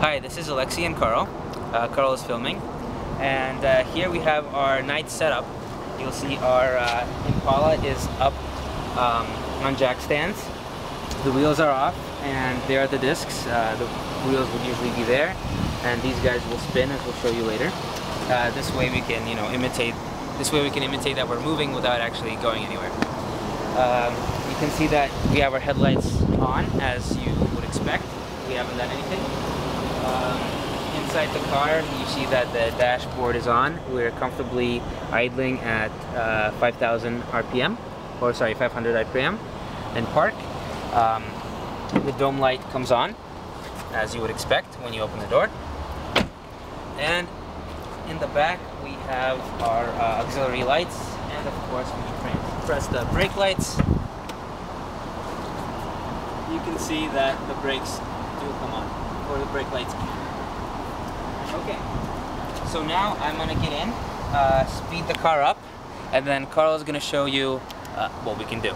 Hi, this is Alexei and Karl. Uh, Karl is filming. And uh, here we have our night setup. You'll see our uh, Impala is up um, on jack stands. The wheels are off and there are the discs. Uh, the wheels would usually be there and these guys will spin as we'll show you later. Uh, this way we can, you know, imitate, this way we can imitate that we're moving without actually going anywhere. Um, you can see that we have our headlights on as you would expect. We haven't done anything. Inside the car you see that the dashboard is on. We're comfortably idling at uh, 5,000 RPM, or sorry 500 RPM and park. Um, the dome light comes on as you would expect when you open the door. And in the back we have our uh, auxiliary lights and of course when you press the brake lights you can see that the brakes do come on or the brake lights. Okay, so now I'm gonna get in, uh, speed the car up and then Karl is gonna show you uh, what we can do.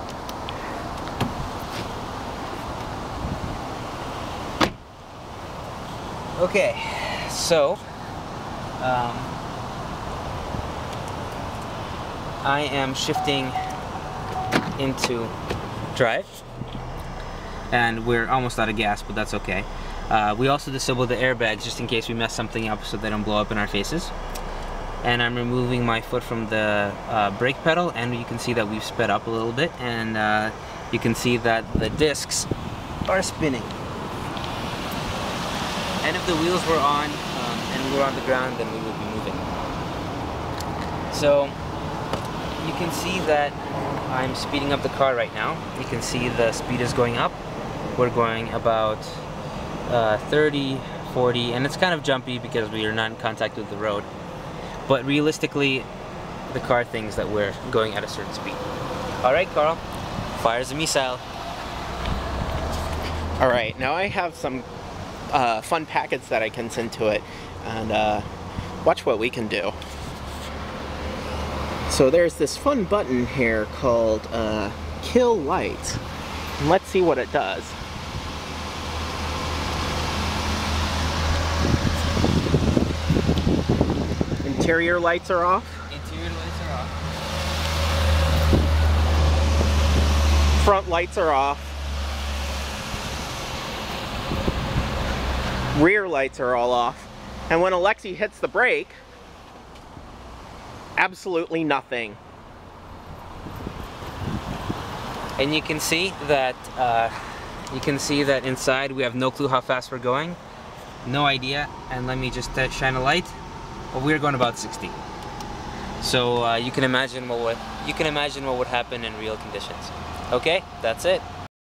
Okay, so um, I am shifting into drive and we're almost out of gas but that's okay. Uh, we also disabled the airbags just in case we mess something up so they don't blow up in our faces. And I'm removing my foot from the uh, brake pedal and you can see that we've sped up a little bit and uh, you can see that the discs are spinning. And if the wheels were on um, and we were on the ground, then we would be moving. So you can see that I'm speeding up the car right now. You can see the speed is going up. We're going about uh, 30, 40, and it's kind of jumpy because we are not in contact with the road. But realistically, the car thinks that we're going at a certain speed. All right, Karl, fires a missile. All right, now I have some uh, fun packets that I can send to it and uh, watch what we can do. So there's this fun button here called uh, Kill Light. Let's see what it does. Interior lights are off. Interior lights are off. Front lights are off. rear lights are all off. And when Alexei hits the brake, absolutely nothing. And you can see that uh, you can see that inside we have no clue how fast we're going. No idea. And let me just uh, shine a light. Well, we're going about 60. So uh, you can imagine what would you can imagine what would happen in real conditions. Okay, that's it.